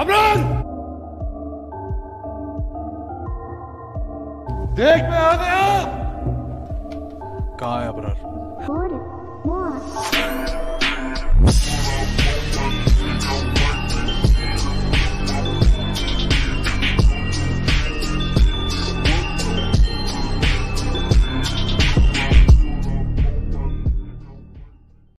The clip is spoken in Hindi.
अमरान! देख में आ गया। कहा है अबरार